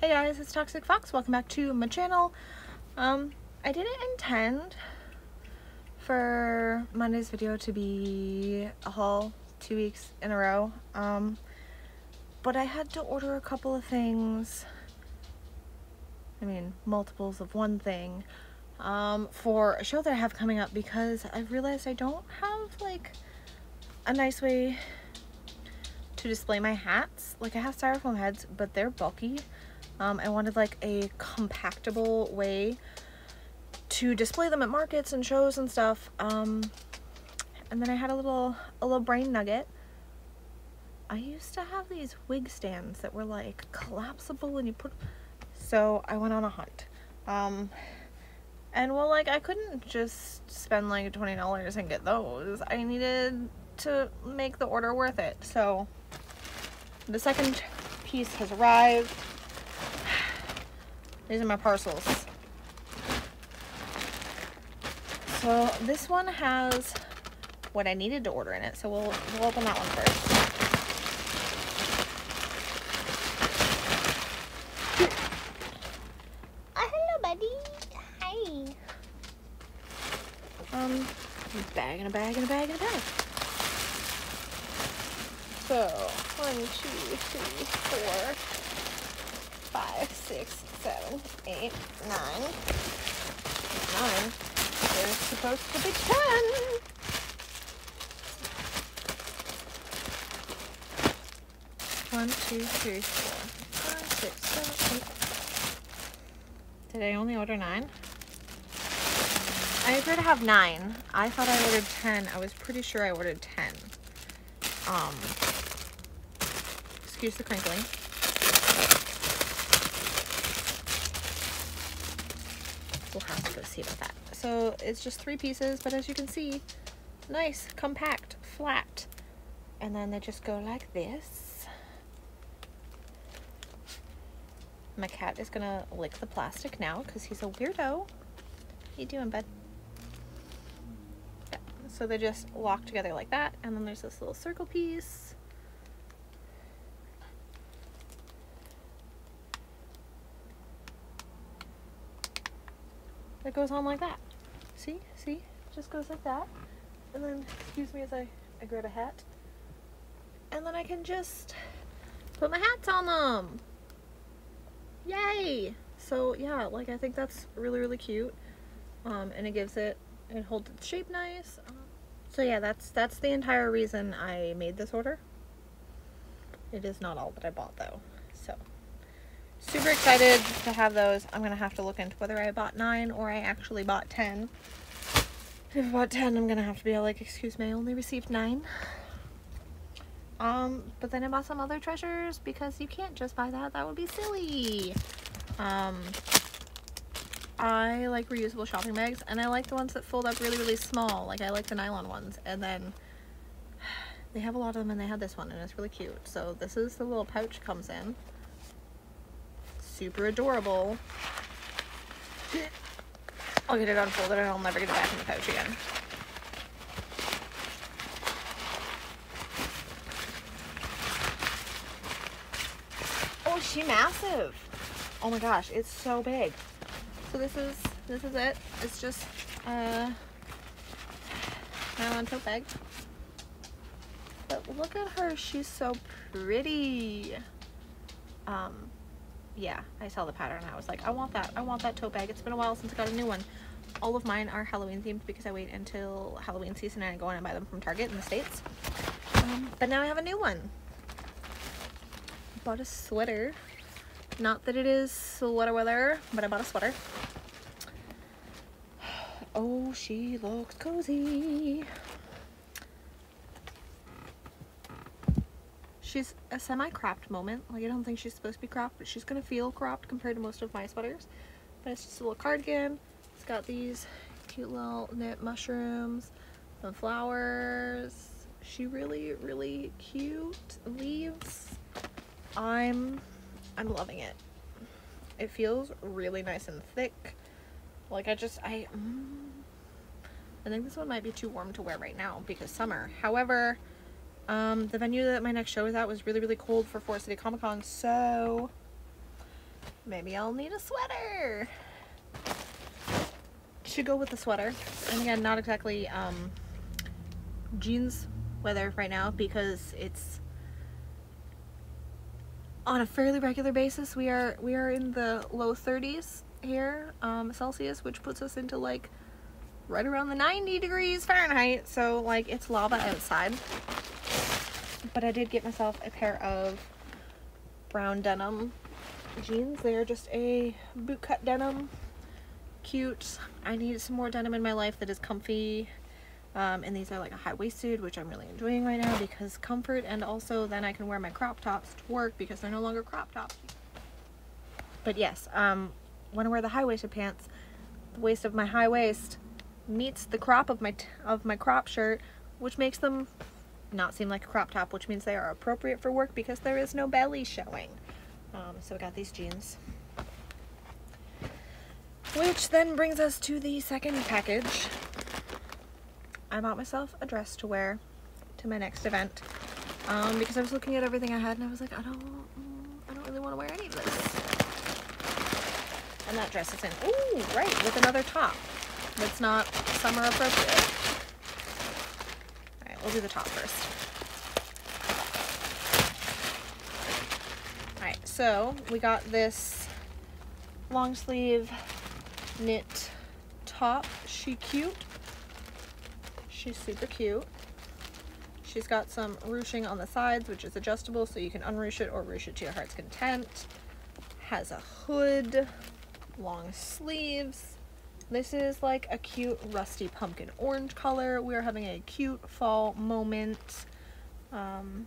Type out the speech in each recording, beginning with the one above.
Hey guys, it's Toxik Fox. Welcome back to my channel. Um, I didn't intend for Monday's video to be a haul two weeks in a row. Um, but I had to order a couple of things. I mean, multiples of one thing. Um, for a show that I have coming up because I realized I don't have like a nice way to display my hats. Like I have styrofoam heads, but they're bulky. Um, I wanted like a compactable way to display them at markets and shows and stuff. Um, and then I had a little, a little brain nugget. I used to have these wig stands that were like collapsible and you put, so I went on a hunt. Um, and well, like I couldn't just spend like $20 and get those. I needed to make the order worth it. So the second piece has arrived. These are my parcels. So this one has what I needed to order in it. So we'll, we'll open that one first. Oh, hello, buddy. Hi. Um, bag and a bag and a bag and a bag. So, one, two, three, four, five, six, seven, eight, nine. Nine. There's supposed to be ten. One, two, three, four, five, six, seven, eight. Did I only order nine? I agreed to have nine. I thought I ordered ten. I was pretty sure I ordered ten. Um, excuse the crinkling. We'll have to go see about that. So it's just three pieces, but as you can see, nice, compact, flat. And then they just go like this. My cat is gonna lick the plastic now because he's a weirdo. How you doing, bud? Yeah. So they just lock together like that, and then there's this little circle piece. That goes on like that. See? See? It just goes like that. And then, excuse me as I, I grab a hat. And then I can just put my hats on them. Yay! So yeah, like I think that's really, really cute. Um, and it gives it, it holds its shape nice. Um, so yeah, that's, that's the entire reason I made this order. It is not all that I bought though. Super excited to have those. I'm gonna have to look into whether I bought nine or I actually bought 10. If I bought 10, I'm gonna have to be like, excuse me, I only received nine. Um, but then I bought some other treasures because you can't just buy that. That would be silly. Um, I like reusable shopping bags and I like the ones that fold up really, really small. Like I like the nylon ones. And then they have a lot of them and they had this one and it's really cute. So this is the little pouch comes in. Super adorable. I'll get it unfolded and I'll never get it back in the pouch again. Oh, she massive? Oh my gosh, it's so big. So this is this is it. It's just uh nylon tote bag. But look at her, she's so pretty. Um yeah, I saw the pattern I was like, I want that. I want that tote bag. It's been a while since I got a new one. All of mine are Halloween themed because I wait until Halloween season and I go in and buy them from Target in the States. Um, but now I have a new one. Bought a sweater. Not that it is sweater weather, but I bought a sweater. Oh, she looks cozy. She's a semi-cropped moment. Like, I don't think she's supposed to be cropped, but she's going to feel cropped compared to most of my sweaters. But it's just a little cardigan. It's got these cute little knit mushrooms and flowers. She really, really cute leaves. I'm, I'm loving it. It feels really nice and thick. Like, I just, I, mm, I think this one might be too warm to wear right now because summer. However, um, the venue that my next show is at was really, really cold for Forest City Comic Con, so maybe I'll need a sweater. Should go with the sweater. And again, not exactly um, jeans weather right now because it's on a fairly regular basis. We are we are in the low 30s here um, Celsius, which puts us into like right around the 90 degrees Fahrenheit. So like it's lava outside. But I did get myself a pair of brown denim jeans. They are just a bootcut denim. Cute. I need some more denim in my life that is comfy. Um, and these are like a high-waisted, which I'm really enjoying right now because comfort and also then I can wear my crop tops to work because they're no longer crop tops. But yes, um, when I wear the high-waisted pants, the waist of my high waist meets the crop of my of my crop shirt, which makes them not seem like a crop top, which means they are appropriate for work because there is no belly showing. Um, so we got these jeans. Which then brings us to the second package. I bought myself a dress to wear to my next event um, because I was looking at everything I had and I was like, I don't, I don't really want to wear any of this. And that dress is in, ooh, right, with another top that's not summer appropriate. We'll do the top first. Alright, so we got this long sleeve knit top. She cute. She's super cute. She's got some ruching on the sides, which is adjustable, so you can unruche it or ruche it to your heart's content. Has a hood, long sleeves. This is like a cute rusty pumpkin orange color. We're having a cute fall moment. Um,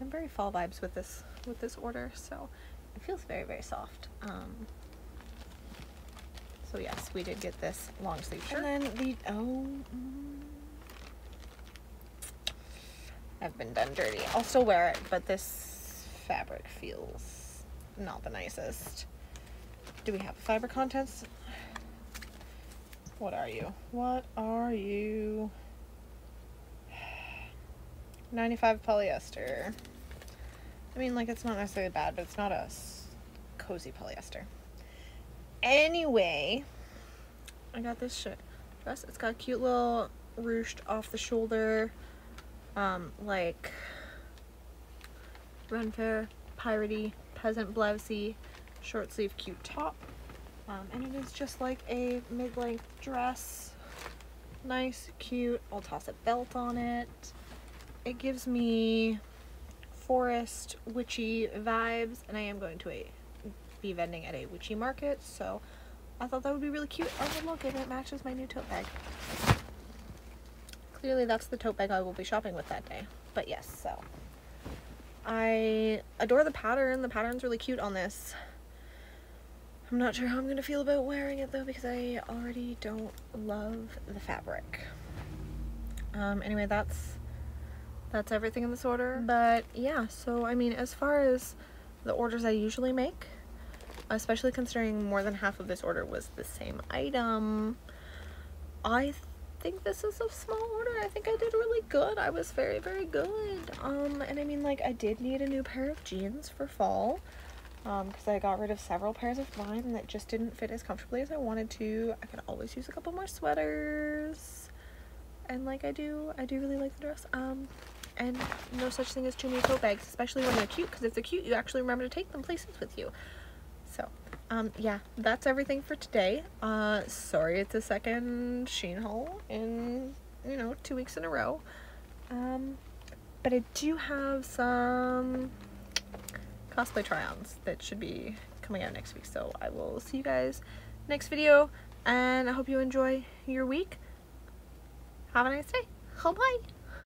I'm very fall vibes with this with this order, so it feels very very soft. Um, so yes, we did get this long sleeve shirt. And then the oh. Mm, I've been done dirty. I'll still wear it, but this fabric feels not the nicest. Do we have fiber contents? What are you? What are you? 95 polyester. I mean, like, it's not necessarily bad, but it's not a cozy polyester. Anyway, I got this shit dress. It's got cute little ruched off the shoulder um, like Ren Fair, Piratey, Peasant Blousey, short sleeve cute top. Um, and it is just like a mid-length dress. Nice, cute. I'll toss a belt on it. It gives me forest witchy vibes and I am going to a, be vending at a witchy market so I thought that would be really cute. Oh look, it matches my new tote bag. Clearly that's the tote bag I will be shopping with that day. But yes, so. I adore the pattern. The pattern's really cute on this. I'm not sure how I'm going to feel about wearing it though because I already don't love the fabric. Um, anyway, that's that's everything in this order. But yeah, so I mean, as far as the orders I usually make, especially considering more than half of this order was the same item, I think this is a small order. I think I did really good. I was very, very good. Um, and I mean, like, I did need a new pair of jeans for fall. Um, because I got rid of several pairs of mine that just didn't fit as comfortably as I wanted to. I can always use a couple more sweaters. And like I do, I do really like the dress. Um, and no such thing as too many tote bags, especially when they're cute, because if they're cute, you actually remember to take them places with you. So, um, yeah, that's everything for today. Uh, sorry it's a second Shein haul in, you know, two weeks in a row. Um, but I do have some cosplay try-ons that should be coming out next week. So I will see you guys next video, and I hope you enjoy your week. Have a nice day. Oh, bye.